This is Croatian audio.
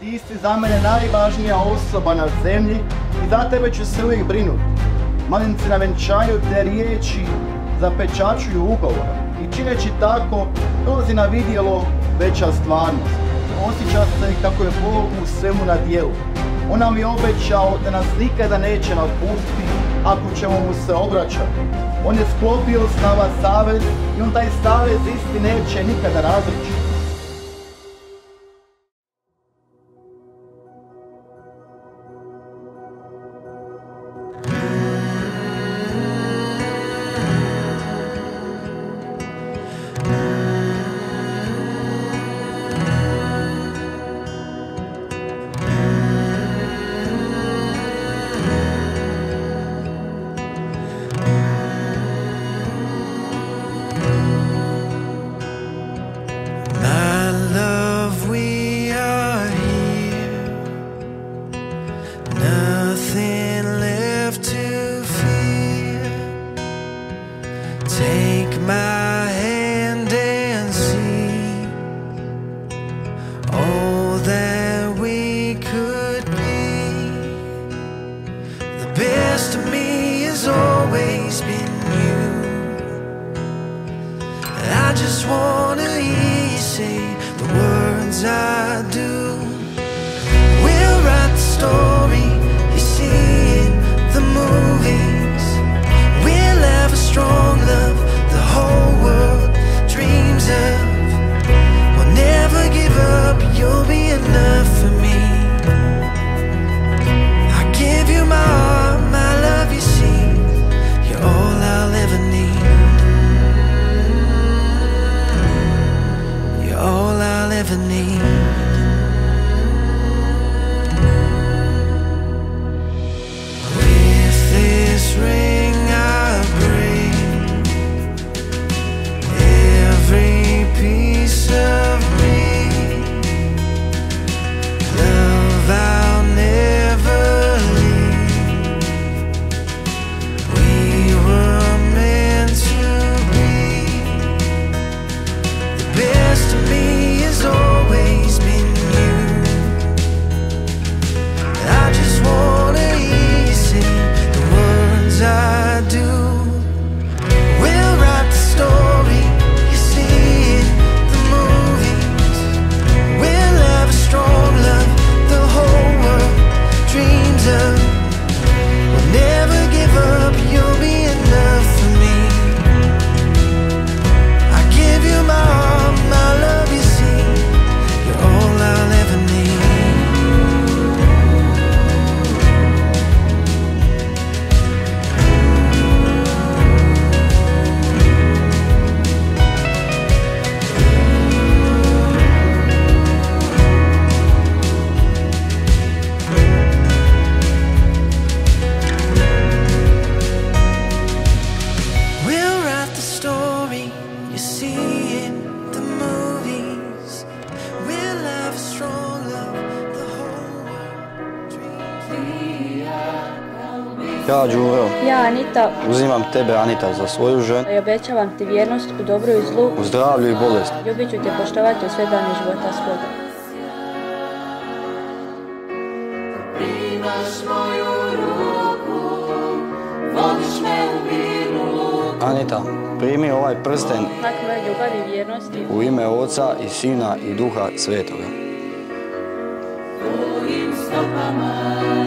Ti si za mene najvažnija osoba na zemlji i za tebe ću se uvijek brinuti. Malinci na venčanju te riječi zapečačuju ugovor i čineći tako dolazi na vidjelo veća stvarnost. Osjeća se kako je Bog u svemu na dijelu. On nam je obećao da nas nikada neće napustiti ako ćemo mu se obraćati. On je sklopio s nama savez i on taj savez isti neće nikada različiti. Just wanna hear you say the words I do. Ja, Đuro, Ja, Anita, uzimam tebe, Anita, za svoju ženu i obećavam ti vjernost u dobru i zlu. u zdravlju i bolesti. Ljubit ću te poštovati u sve dane života svoga. Anita, primi ovaj prsten ljubavi vjernosti. u ime Oca i Sina i Duha Svetoga. Tvojim stopama